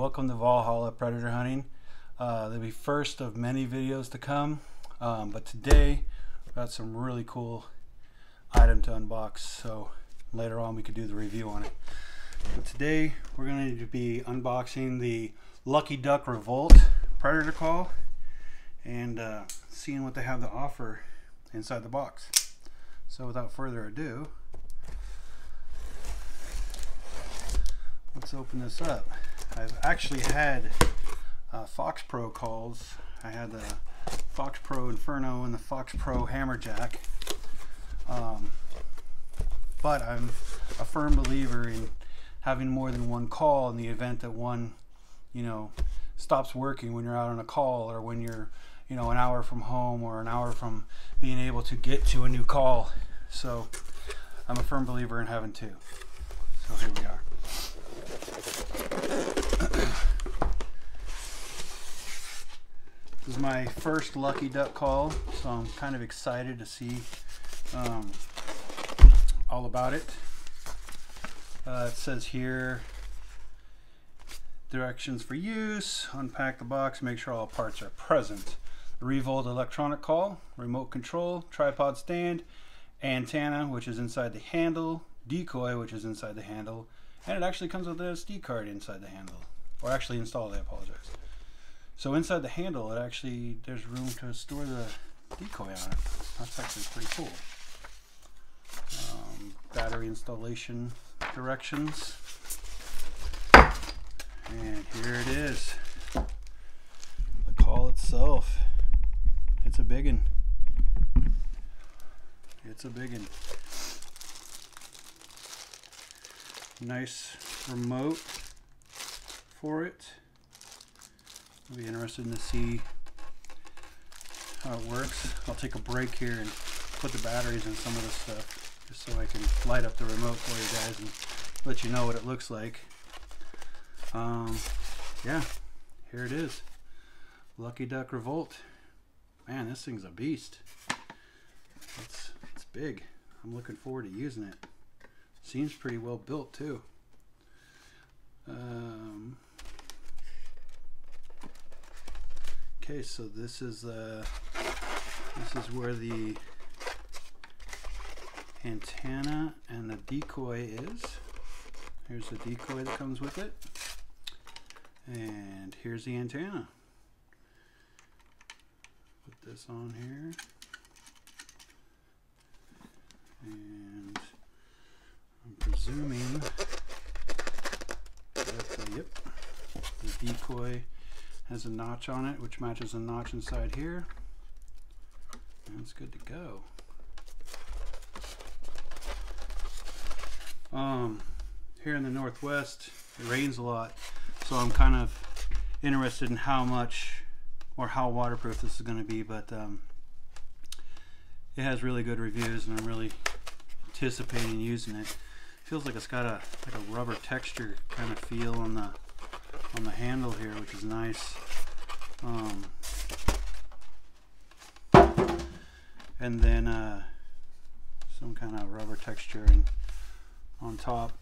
Welcome to Valhalla Predator Hunting. Uh, there'll be first of many videos to come, um, but today we've got some really cool item to unbox, so later on we could do the review on it. But today we're going to be unboxing the Lucky Duck Revolt Predator Call and uh, seeing what they have to offer inside the box. So without further ado, let's open this up. I've actually had uh, Fox Pro calls. I had the Fox Pro Inferno and the Fox Pro Hammerjack. Um, but I'm a firm believer in having more than one call in the event that one, you know, stops working when you're out on a call or when you're, you know, an hour from home or an hour from being able to get to a new call. So I'm a firm believer in having two. So here we are. This is my first lucky duck call, so I'm kind of excited to see um, all about it. Uh, it says here directions for use, unpack the box, make sure all parts are present. Revolt electronic call, remote control, tripod stand, antenna, which is inside the handle, decoy, which is inside the handle, and it actually comes with an SD card inside the handle, or actually installed, I apologize. So inside the handle, it actually, there's room to store the decoy on it. That's actually pretty cool. Um, battery installation directions. And here it is. The call itself. It's a biggin. It's a biggin. Nice remote for it. I'll be interested to see how it works. I'll take a break here and put the batteries in some of this stuff just so I can light up the remote for you guys and let you know what it looks like. Um, yeah, here it is. Lucky Duck Revolt. Man, this thing's a beast. It's, it's big. I'm looking forward to using it. Seems pretty well built too. Um, okay, so this is uh, this is where the antenna and the decoy is. Here's the decoy that comes with it. And here's the antenna. Put this on here. And That the, yep, the decoy has a notch on it, which matches a notch inside here. And it's good to go. Um, here in the Northwest, it rains a lot, so I'm kind of interested in how much or how waterproof this is going to be, but um, it has really good reviews, and I'm really anticipating using it. Feels like it's got a like a rubber texture kind of feel on the on the handle here, which is nice. Um, and then uh, some kind of rubber texture on top.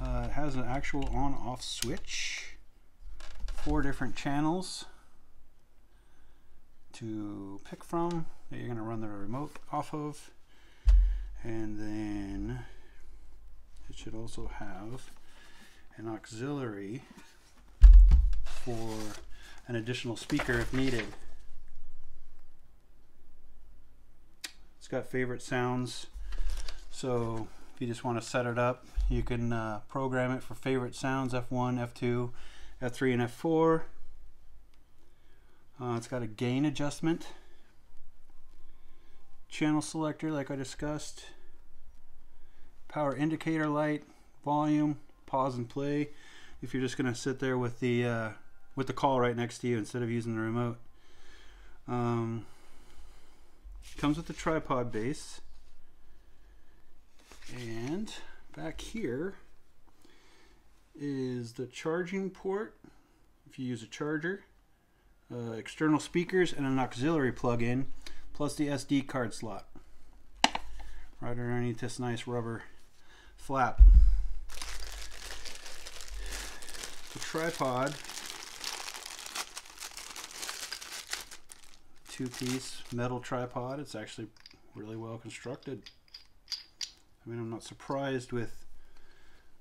Uh, it has an actual on-off switch, four different channels to pick from that you're going to run the remote off of. And then it should also have an auxiliary for an additional speaker if needed. It's got favorite sounds. So if you just want to set it up, you can uh, program it for favorite sounds F1, F2, F3, and F4. Uh, it's got a gain adjustment, channel selector like I discussed, power indicator light, volume, pause and play. If you're just going to sit there with the uh, with the call right next to you instead of using the remote. Um, comes with the tripod base. And back here is the charging port if you use a charger, uh, external speakers, and an auxiliary plug-in, plus the SD card slot. Right underneath this nice rubber flap. The tripod. Two-piece metal tripod. It's actually really well constructed. I mean, I'm not surprised with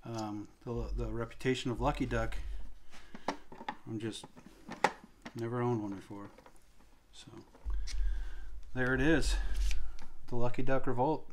um, the, the reputation of Lucky Duck. I'm just never owned one before. So there it is. The Lucky Duck Revolt.